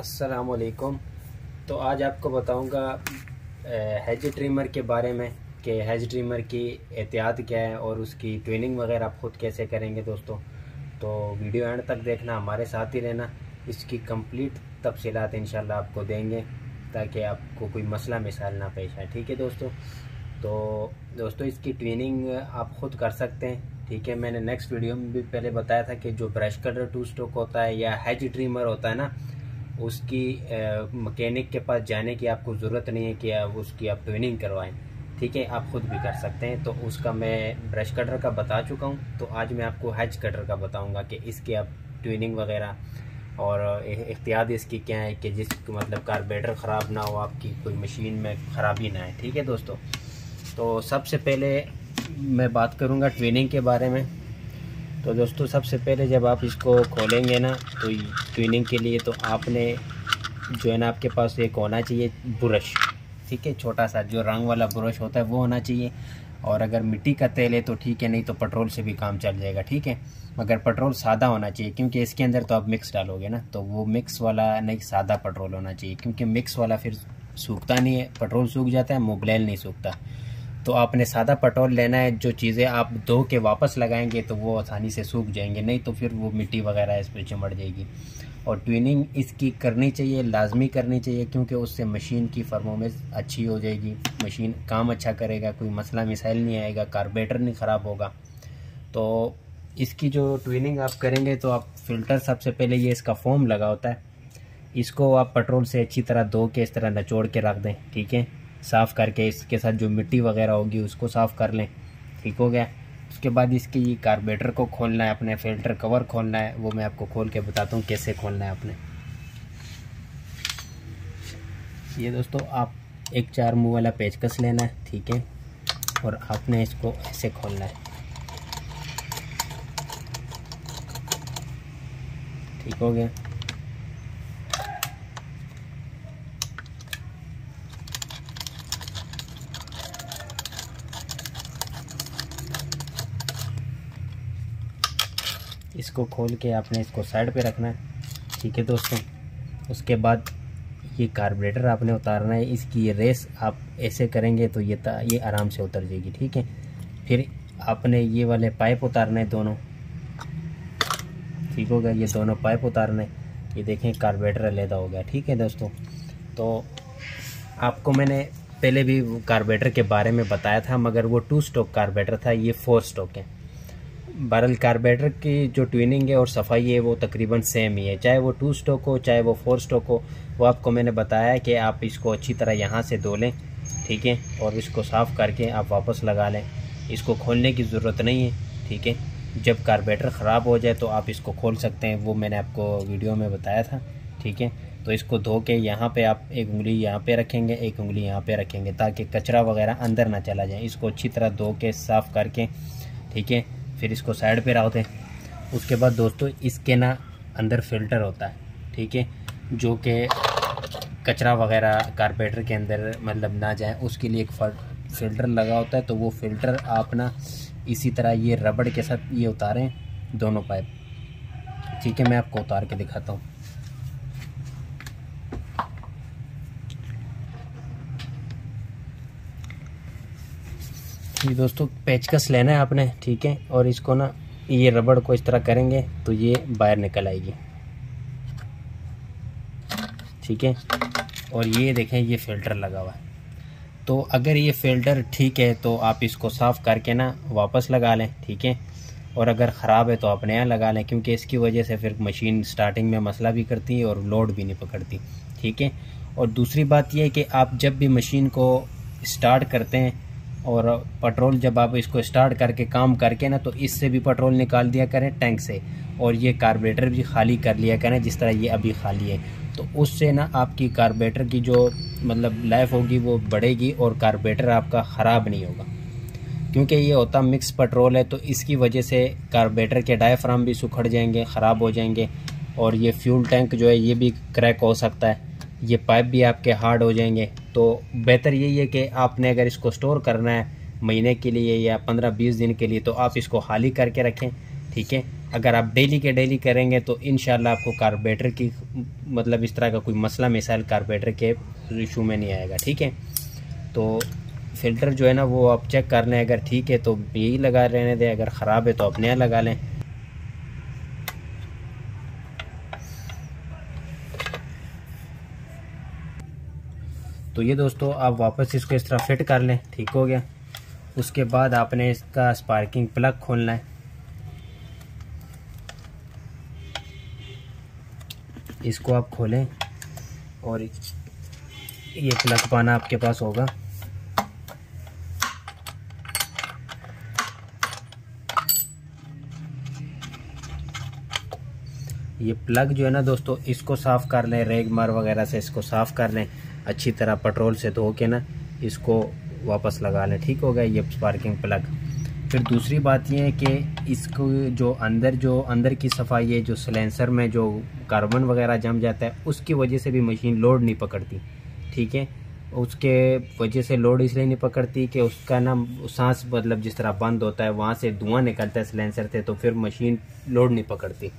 असलकुम तो आज आपको बताऊँगा हेज ट्रिमर के बारे में कि हेज ट्रिमर की एहतियात क्या है और उसकी ट्रेनिंग वगैरह आप ख़ुद कैसे करेंगे दोस्तों। तो वीडियो एंड तक देखना, हमारे साथ ही रहना। इसकी कंप्लीट तफसीलात इंशाल्लाह आपको देंगे, ताकि आपको कोई मसला मिसाल ना पेश आए। ठीक है दोस्तों? तो दोस्तों, इसकी ट्रेनिंग आप ख़ुद कर सकते हैं। ठीक है, मैंने नेक्स्ट वीडियो में भी पहले बताया था कि जो ब्रश कटर टू स्टोक होता है या हेज ट्रिमर होता है ना उसकी मकैनिक के पास जाने की आपको ज़रूरत नहीं है कि आप उसकी आप ट्रेनिंग करवाएँ, ठीक है? आप खुद भी कर सकते हैं। तो उसका मैं ब्रश कटर का बता चुका हूँ। तो आज मैं आपको हैज़ कटर का बताऊँगा कि इसकी आप ट्विनिंग वगैरह और एहतियात इसकी क्या है कि जिस मतलब कार्बेटर ख़राब ना हो, आपकी कोई मशीन में ख़राबी ना है ठीक है दोस्तों? तो सबसे पहले मैं बात करूँगा ट्विनिंग के बारे में। तो दोस्तों, सबसे पहले जब आप इसको खोलेंगे ना तो ट्विनिंग के लिए तो आपने जो है ना, आपके पास एक होना चाहिए ब्रश ठीक है? छोटा सा जो रंग वाला ब्रश होता है, वो होना चाहिए। और अगर मिट्टी का तेल है तो ठीक है, नहीं तो पेट्रोल से भी काम चल जाएगा, ठीक है? मगर पेट्रोल सादा होना चाहिए, क्योंकि इसके अंदर तो आप मिक्स डालोगे ना तो वो मिक्स वाला नहीं, सादा पेट्रोल होना चाहिए, क्योंकि मिक्स वाला फिर सूखता नहीं है पेट्रोल सूख जाता है मोबलैल नहीं सूखता। तो आपने सादा पेट्रोल लेना है, जो चीज़ें आप धो के वापस लगाएँगे तो वो आसानी से सूख जाएँगे, नहीं तो फिर वो मिट्टी वगैरह इस पर चिमड़ जाएगी। और ट्विनिंग इसकी करनी चाहिए, लाजमी करनी चाहिए, क्योंकि उससे मशीन की परफॉर्मेंस अच्छी हो जाएगी। मशीन काम अच्छा करेगा, कोई मसला मिसाइल नहीं आएगा कार्बेटर नहीं ख़राब होगा। तो इसकी जो ट्विनिंग आप करेंगे तो आप फ़िल्टर सबसे पहले ये इसका फॉर्म लगा होता है। इसको आप पेट्रोल से अच्छी तरह धो के, इस तरह नचोड़ के रख दें, ठीक है? साफ़ करके, इसके साथ जो मिट्टी वगैरह होगी, उसको साफ़ कर लें। ठीक हो गया? उसके बाद इसकी कार्बेटर को खोलना है, अपने फ़िल्टर कवर खोलना है, वो मैं आपको खोल के बताता हूँ कैसे खोलना है अपने ये दोस्तों, आप एक चार मुँह वाला पेचकस लेना है, ठीक है? और आपने इसको ऐसे खोलना है। ठीक हो गया? इसको खोल के आपने इसको साइड पे रखना है। ठीक है दोस्तों? उसके बाद ये कार्बोरेटर आपने उतारना है। इसकी ये रेस आप ऐसे करेंगे तो ये ये आराम से उतर जाएगी। ठीक है? फिर आपने ये वाले पाइप उतारने हैं दोनों। ठीक हो गया? ये दोनों पाइप उतारने ये देखें, कार्बोरेटर अलहदा हो गया। ठीक है दोस्तों? तो आपको मैंने पहले भी कार्बोरेटर के बारे में बताया था, मगर वो टू स्टोक कार्बोरेटर था, ये फोर स्टोक है। बरल कार्बेटर की जो ट्विनिंग है और सफ़ाई है, वो तकरीबन सेम ही है। चाहे वो टू स्टोक हो, चाहे वो फोर स्टोक हो, वो आपको मैंने बताया कि आप इसको अच्छी तरह यहाँ से धो लें, ठीक है? और इसको साफ़ करके आप वापस लगा लें। इसको खोलने की ज़रूरत नहीं है, ठीक है? जब कार्बेटर ख़राब हो जाए तो आप इसको खोल सकते हैं, वो मैंने आपको वीडियो में बताया था, ठीक है? तो इसको धो के यहाँ पे आप एक उंगली यहाँ पे रखेंगे, एक उंगली यहाँ पे रखेंगे, ताकि कचरा वगैरह अंदर ना चला जाए। इसको अच्छी तरह धो के साफ़ करके, ठीक है? फिर इसको साइड पे रहते हैं। उसके बाद दोस्तों, इसके ना अंदर फ़िल्टर होता है, ठीक है? जो कि कचरा वगैरह कारपेटर के अंदर मतलब ना जाए, उसके लिए एक फ़िल्टर लगा होता है। तो वो फ़िल्टर आप ना इसी तरह ये रबड़ के साथ ये उतारें, दोनों पाइप ठीक है, मैं आपको उतार के दिखाता हूँ। ये दोस्तों पेचकस लेना है आपने, ठीक है? और इसको ना, ये रबड़ को इस तरह करेंगे तो ये बाहर निकल आएगी। ठीक है? और ये देखें, ये फ़िल्टर लगा हुआ है। तो अगर ये फ़िल्टर ठीक है तो आप इसको साफ़ करके ना, वापस लगा लें, ठीक है? और अगर ख़राब है तो आप नया लगा लें, क्योंकि इसकी वजह से फिर मशीन स्टार्टिंग में मसला भी करती है और लोड भी नहीं पकड़ती, ठीक है? और दूसरी बात यह है कि आप जब भी मशीन को स्टार्ट करते हैं और पेट्रोल जब आप इसको स्टार्ट करके काम करके ना तो इससे भी पेट्रोल निकाल दिया करें, टैंक से। और ये कार्बोरेटर भी खाली कर लिया करें, जिस तरह ये अभी खाली है। तो उससे ना आपकी कार्बोरेटर की जो मतलब लाइफ होगी, वो बढ़ेगी और कार्बोरेटर आपका ख़राब नहीं होगा। क्योंकि ये होता मिक्स पेट्रोल है तो इसकी वजह से कार्बोरेटर के डायफ्राम भी सुखड़ जाएँगे, ख़राब हो जाएँगे। और ये फ्यूल टैंक जो है, ये भी क्रैक हो सकता है। ये पाइप भी आपके हार्ड हो जाएँगे। तो बेहतर यही है कि आपने अगर इसको स्टोर करना है महीने के लिए या पंद्रह बीस दिन के लिए तो आप इसको खाली करके रखें, ठीक है? अगर आप डेली के डेली करेंगे तो इन आपको कार्बेटर की मतलब इस तरह का कोई मसला, मिसाइल कार्बोरेटर के इशू में नहीं आएगा, ठीक है? तो फ़िल्टर जो है ना, वो आप चेक कर लें अगर ठीक है तो यही लगा रहने दें, अगर ख़राब है तो अपने यहाँ लगा लें। तो ये दोस्तों, आप वापस इसको इस तरह फिट कर लें। ठीक हो गया। उसके बाद आपने इसका स्पार्किंग प्लग खोलना है। इसको आप खोलें और ये प्लग पाना आपके पास होगा। ये प्लग जो है ना दोस्तों, इसको साफ़ कर लें, रेग मार वगैरह से इसको साफ़ कर लें। अच्छी तरह पेट्रोल से धो के ना इसको वापस लगा लें। ठीक हो गया ये स्पार्किंग प्लग फिर दूसरी बात ये है कि इसको जो अंदर जो अंदर की सफ़ाई है, जो सलेंसर में जो कार्बन वगैरह जम जाता है, उसकी वजह से भी मशीन लोड नहीं पकड़ती। ठीक है? उसके वजह से लोड इसलिए नहीं पकड़ती कि उसका ना सांस मतलब जिस तरह बंद होता है, वहाँ से धुआँ निकलता है सिलेंसर से तो फिर मशीन लोड नहीं पकड़ती।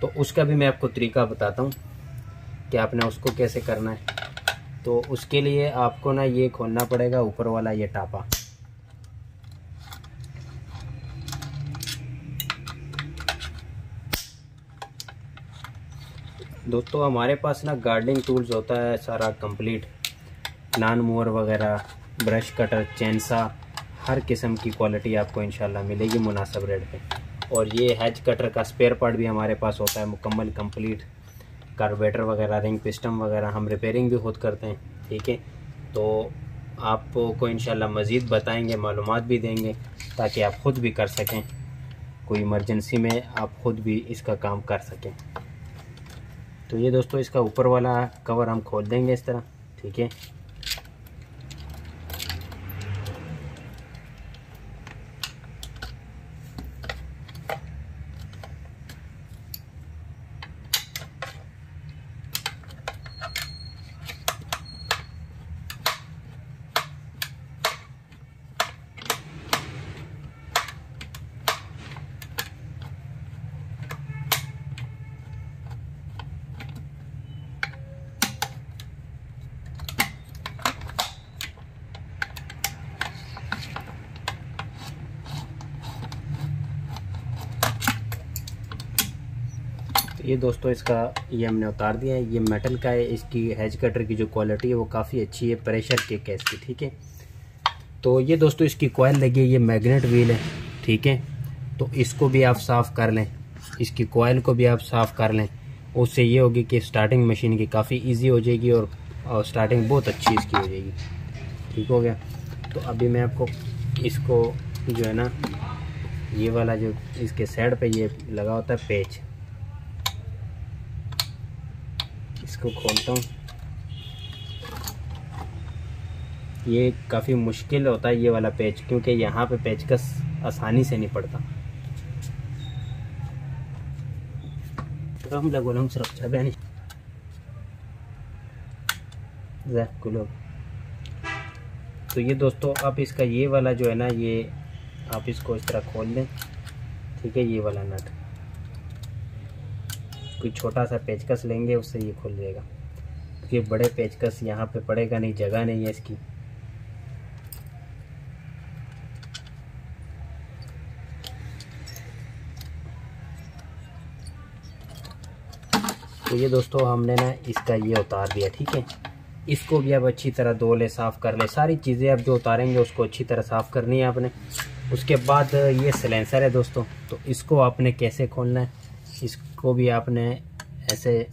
तो उसका भी मैं आपको तरीका बताता हूँ कि आपने उसको कैसे करना है। तो उसके लिए आपको ना ये खोलना पड़ेगा ऊपर वाला ये टापा। दोस्तों, हमारे पास ना गार्डनिंग टूल्स होता है सारा कंप्लीट नान मोअर वगैरह ब्रश कटर चैनसा हर किस्म की क्वालिटी आपको इंशाल्लाह मिलेगी मुनासिब रेट पे। और ये हैज़ कटर का स्पेयर पार्ट भी हमारे पास होता है, मुकम्मल कंप्लीट कार्बोरेटर वगैरह, रिंग पिस्टम वगैरह हम रिपेयरिंग भी खुद करते हैं, ठीक है? तो आपको इन मज़ीद बताएँगे मालूम भी देंगे, ताकि आप ख़ुद भी कर सकें। कोई इमरजेंसी में आप ख़ुद भी इसका काम कर सकें। तो ये दोस्तों, इसका ऊपर वाला कवर हम खोल देंगे इस तरह, ठीक है? ये दोस्तों इसका ये हमने उतार दिया है। ये मेटल का है। इसकी हैज़ कटर की जो क्वालिटी है वो काफ़ी अच्छी है। प्रेशर के केस की ठीक है? तो ये दोस्तों इसकी कोयल लगी है। ये मैग्नेट व्हील है ठीक है? तो इसको भी आप साफ़ कर लें। इसकी कोयल को भी आप साफ़ कर लें। उससे ये होगी कि स्टार्टिंग मशीन की काफ़ी ईजी हो जाएगी और, और स्टार्टिंग बहुत अच्छी इसकी हो जाएगी। ठीक हो गया? तो अभी मैं आपको इसको जो है ना ये वाला जो इसके साइड पे ये लगा होता है पेच इसको खोलता हूँ। ये काफ़ी मुश्किल होता है ये वाला पेच क्योंकि यहाँ पे पेचकस आसानी से नहीं पड़ता। हम लगो सुरक्षा बहनी। तो ये दोस्तों, आप इसका ये वाला जो है ना, ये आप इसको इस तरह खोल लें। ठीक है, ये वाला नट। कोई छोटा सा पेचकस लेंगे, उससे ये खुल जाएगा। क्योंकि बड़े पेचकस यहाँ पे पड़ेगा नहीं, जगह नहीं है इसकी। तो ये दोस्तों, हमने ना इसका ये उतार दिया, ठीक है? इसको भी अब अच्छी तरह धो ले, साफ़ कर ले। सारी चीज़ें अब जो उतारेंगे, उसको अच्छी तरह साफ़ करनी है आपने। उसके बाद ये सिलेंसर है दोस्तों तो इसको आपने कैसे खोलना है? इसको भी आपने ऐसे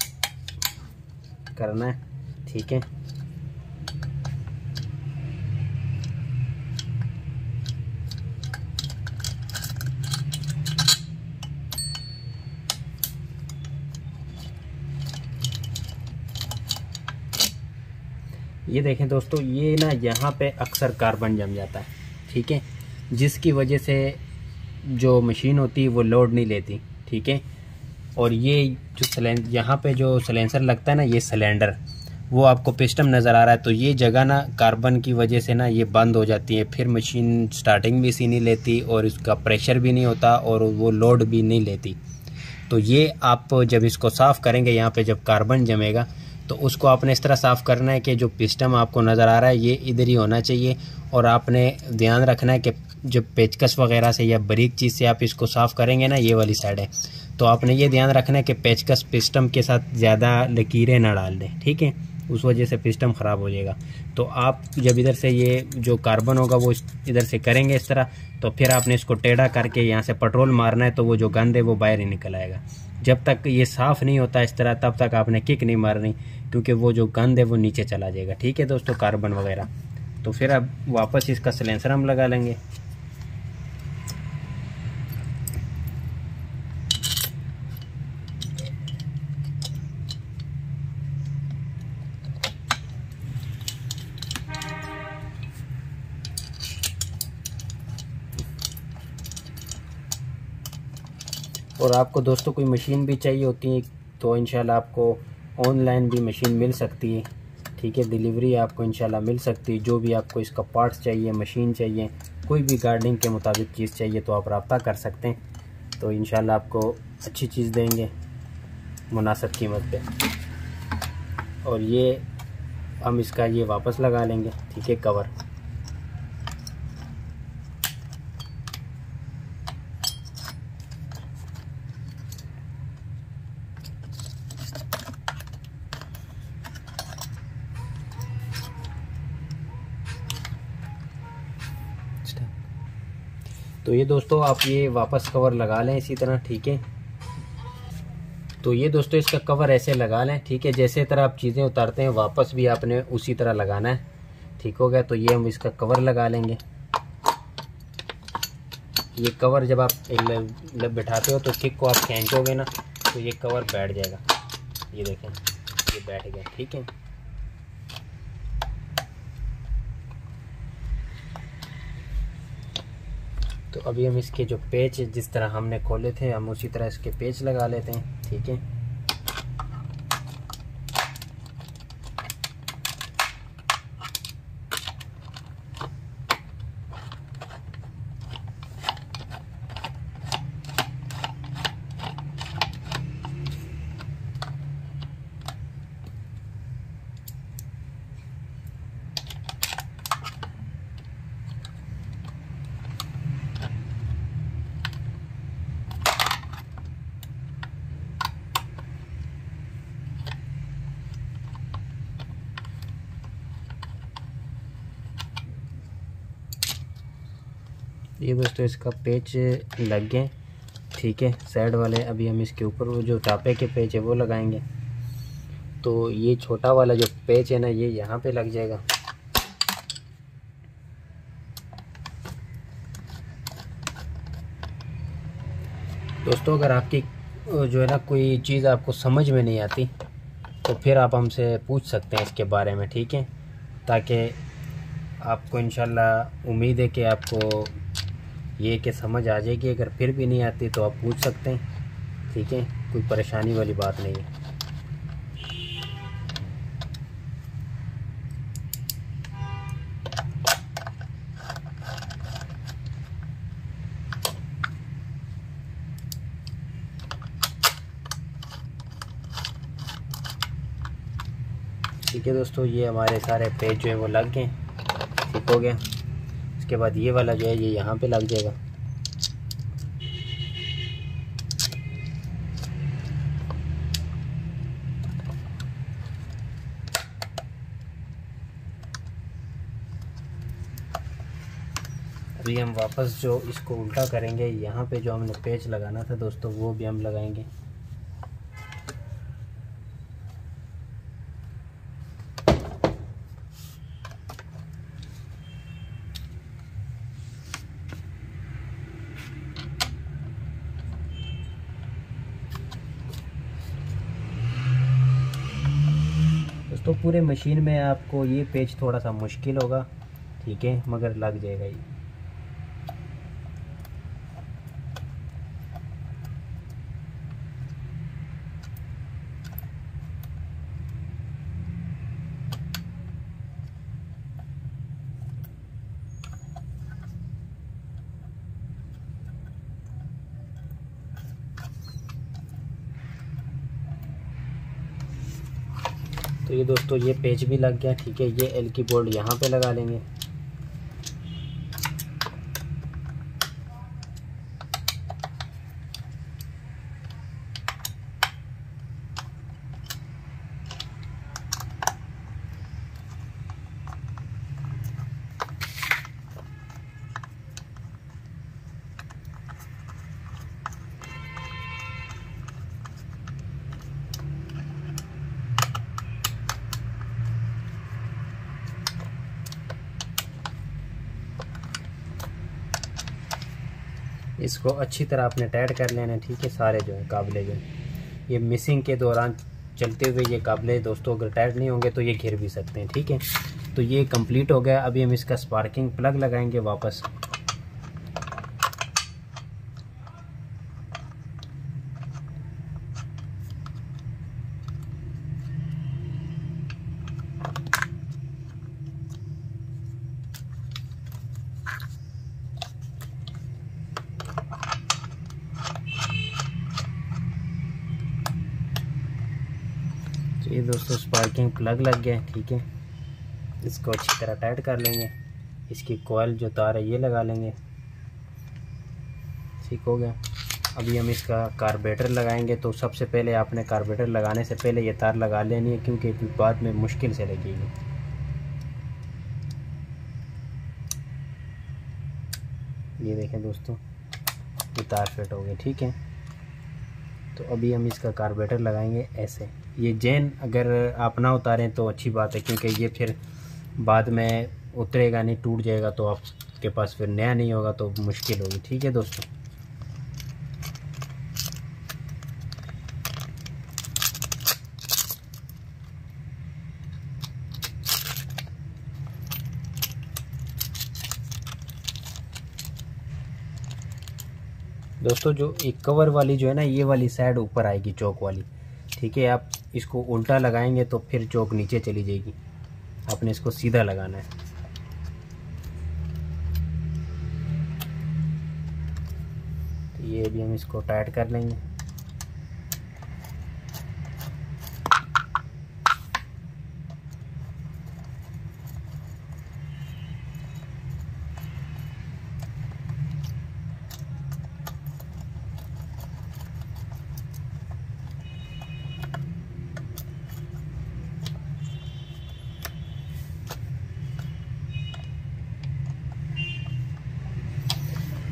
करना है। ठीक है। ये देखें दोस्तों, ये ना यहाँ पे अक्सर कार्बन जम जाता है। ठीक है। जिसकी वजह से जो मशीन होती है वो लोड नहीं लेती। ठीक है। और ये जो सिलेंडर यहाँ पे जो सिलेंसर लगता है ना, ये सिलेंडर वो आपको पिस्टम नज़र आ रहा है तो ये जगह ना कार्बन की वजह से ना ये बंद हो जाती है। फिर मशीन स्टार्टिंग भी इसी नहीं लेती और इसका प्रेशर भी नहीं होता और वो लोड भी नहीं लेती। तो ये आप जब इसको साफ़ करेंगे, यहाँ पे जब कार्बन जमेगा तो उसको आपने इस तरह साफ़ करना है कि जो पिस्टम आपको नज़र आ रहा है, ये इधर ही होना चाहिए और आपने ध्यान रखना है कि जब पेचकस वगैरह से या बरीक चीज़ से आप इसको साफ़ करेंगे ना, ये वाली साइड है। तो आपने ये ध्यान रखना है कि पेचकस पिस्टम के साथ ज़्यादा लकीरें ना डाल दें, ठीक है? उस वजह से पिस्टम ख़राब हो जाएगा। तो आप जब इधर से ये जो कार्बन होगा, वो इधर से करेंगे इस तरह तो फिर आपने इसको टेढ़ा करके यहाँ से पेट्रोल मारना है तो वो जो गंद है, वो बाहर ही निकल आएगा। जब तक ये साफ़ नहीं होता इस तरह, तब तक आपने किक नहीं मारनी, क्योंकि वो जो गंद है, वो नीचे चला जाएगा, ठीक है दोस्तों? कार्बन वगैरह। तो फिर अब वापस इसका सिलेंसर हम लगा लेंगे। और आपको दोस्तों कोई मशीन भी चाहिए होती है तो इंशाल्लाह आपको ऑनलाइन भी मशीन मिल सकती है। ठीक है, डिलीवरी आपको इंशाल्लाह मिल सकती है। जो भी आपको इसका पार्ट्स चाहिए, मशीन चाहिए, कोई भी गार्डनिंग के मुताबिक चीज़ चाहिए तो आप रबता कर सकते हैं। तो इंशाल्लाह आपको अच्छी चीज़ देंगे, मुनासिब कीमत पे। और ये हम इसका ये वापस लगा लेंगे, ठीक है, कवर। तो ये दोस्तों आप ये वापस कवर लगा लें इसी तरह, ठीक है? तो ये दोस्तों इसका कवर ऐसे लगा लें, ठीक है? जैसे तरह आप चीज़ें उतारते हैं, वापस भी आपने उसी तरह लगाना है। ठीक हो गया? तो ये हम इसका कवर लगा लेंगे। ये कवर जब आप बैठाते हो तो किक को आप खींचोगे ना तो ये कवर बैठ जाएगा। ये देखें, ये बैठ गया, ठीक है? तो अभी हम इसके जो पेच जिस तरह हमने खोले थे, हम उसी तरह इसके पेच लगा लेते हैं, ठीक है? ये दोस्तों, इसका पेच लग गए ठीक है साइड वाले अभी हम इसके ऊपर वो जो टापे के पेच है, वो लगाएँगे। तो ये छोटा वाला जो पेच है ना, ये यहाँ पे लग जाएगा। दोस्तों, अगर आपकी जो है ना, कोई चीज़ आपको समझ में नहीं आती तो फिर आप हमसे पूछ सकते हैं इसके बारे में, ठीक है? ताकि आपको, इंशाल्लाह, उम्मीद है कि आपको ये कि समझ आ जाएगी, अगर फिर भी नहीं आती तो आप पूछ सकते हैं। ठीक है? कोई परेशानी वाली बात नहीं है। ठीक है दोस्तों, ये हमारे सारे पेज जो है वो लग गए। ठीक हो गया। उसके बाद ये वाला जो है, ये यहाँ पे लग जाएगा। अभी हम वापस जो इसको उल्टा करेंगे, यहाँ पे जो हमने पेच लगाना था दोस्तों, वो भी हम लगाएँगे दोस्तों पूरे मशीन में आपको ये पेज थोड़ा सा मुश्किल होगा, ठीक है, मगर लग जाएगा ये। दोस्तों, ये पेज भी लग गया, ठीक है? ये एल की बोल्ड यहाँ पे लगा लेंगे। इसको अच्छी तरह आपने टाइट कर लेना, ठीक है, सारे जो है काबले जो है। ये मिसिंग के दौरान चलते हुए ये काबले दोस्तों अगर टाइट नहीं होंगे तो ये घिर भी सकते हैं, ठीक है? तो ये कंप्लीट हो गया। अभी हम इसका स्पार्किंग प्लग लगाएँगे वापस ये दोस्तों स्पार्किंग प्लग लग गया है, ठीक है? इसको अच्छी तरह टाइट कर लेंगे। इसकी कोयल जो तार है, ये लगा लेंगे। ठीक हो गया। अभी हम इसका कार्बेटर लगाएँगे तो सबसे पहले आपने कार्बेटर लगाने से पहले ये तार लगा लेनी है, क्योंकि बाद में मुश्किल से लगेगी। ये देखें दोस्तों, ये तार फिट हो गए, ठीक है? तो अभी हम इसका कार्बेटर लगाएँगे ऐसे। ये जैन अगर आप ना उतारें तो अच्छी बात है, क्योंकि ये फिर बाद में उतरेगा नहीं, टूट जाएगा तो आपके पास फिर नया नहीं होगा तो मुश्किल होगी। ठीक है दोस्तों? दोस्तों, जो एक कवर वाली जो है ना, ये वाली साइड ऊपर आएगी, चौक वाली। ठीक है, आप इसको उल्टा लगाएँगे तो फिर चौक नीचे चली जाएगी। आपने इसको सीधा लगाना है। तो ये भी हम इसको टाइट कर लेंगे।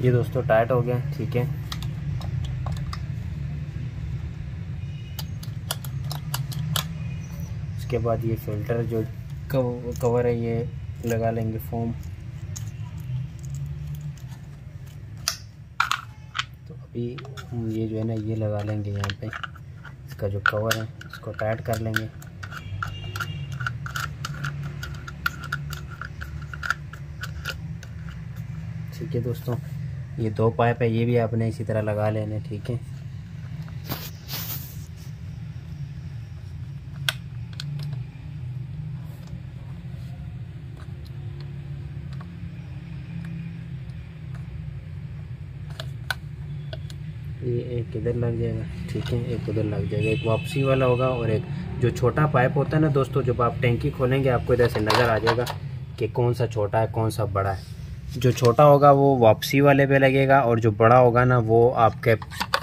ये दोस्तों टाइट हो गया, ठीक है। उसके बाद ये फ़िल्टर जो कवर है, ये लगा लेंगे फोम तो अभी ये जो है ना, ये लगा लेंगे यहाँ पे। इसका जो कवर है, इसको टाइट कर लेंगे। ठीक है दोस्तों ये दो पाइप है, ये भी आपने इसी तरह लगा लेने, ठीक है? ये एक इधर लग जाएगा, ठीक है, एक उधर लग जाएगा, एक वापसी वाला होगा और एक जो छोटा पाइप होता है ना दोस्तों, जब आप टैंकी खोलेंगे, आपको इधर से नज़र आ जाएगा कि कौन सा छोटा है, कौन सा बड़ा है। जो छोटा होगा वो वापसी वाले पे लगेगा और जो बड़ा होगा ना वो आपके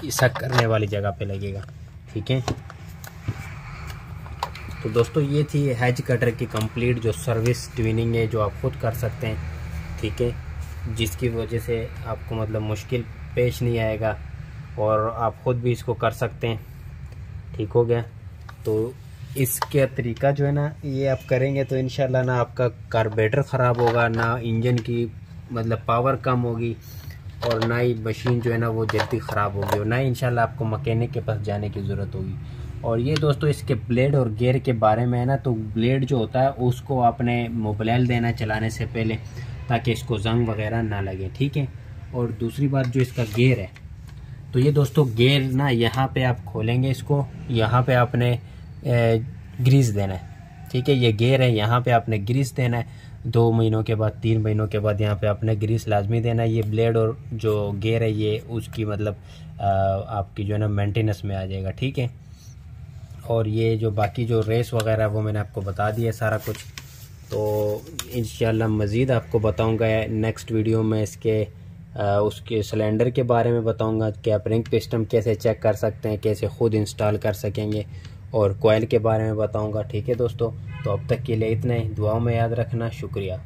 इसक करने वाली जगह पे लगेगा। ठीक है? तो दोस्तों, ये थी हैज़ कटर की कंप्लीट जो सर्विस ट्विनिंग है जो आप खुद कर सकते हैं। ठीक है? जिसकी वजह से आपको मतलब मुश्किल पेश नहीं आएगा और आप खुद भी इसको कर सकते हैं। ठीक हो गया? तो इसके तरीका जो है ना, ये आप करेंगे तो इनशाला ना आपका कार्बेटर ख़राब होगा, ना इंजन की मतलब पावर कम होगी और ना ही मशीन जो है ना वो जल्दी ख़राब होगी और ना ही इंशाल्लाह आपको मकैनिक के पास जाने की ज़रूरत होगी। और ये दोस्तों इसके ब्लेड और गेयर के बारे में है ना तो ब्लेड जो होता है उसको आपने मोबाइल देना चलाने से पहले ताकि इसको जंग वगैरह ना लगे, ठीक है? और दूसरी बात जो इसका गेयर है तो ये दोस्तों गेयर ना यहाँ पे आप खोलेंगे इसको, यहाँ पे आपने ग्रीस देना है, ठीक है? ये गेयर है, यहाँ पे आपने ग्रीस देना है दो महीनों के बाद, तीन महीनों के बाद यहाँ पे आपने ग्रीस लाजमी देना ये ब्लेड और जो गेयर है, ये उसकी मतलब आपकी जो है ना मेंटेनेंस में आ जाएगा, ठीक है? और ये जो बाकी जो रेस वगैरह वो मैंने आपको बता दिया सारा कुछ। तो इन मज़ीद आपको बताऊँगा नेक्स्ट वीडियो में इसके उसके सिलेंडर के बारे में बताऊँगा कि आप रिंग पिस्टम कैसे चेक कर सकते हैं, कैसे ख़ुद इंस्टॉल कर सकेंगे। और कोयल के बारे में बताऊँगा, ठीक है दोस्तों? तो अब तक के लिए इतना ही। दुआओं में याद रखना। शुक्रिया।